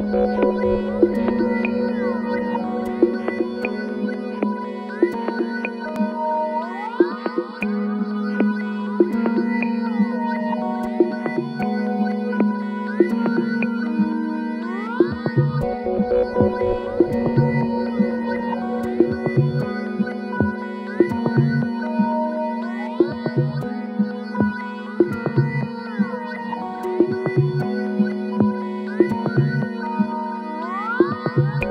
うん。Bye.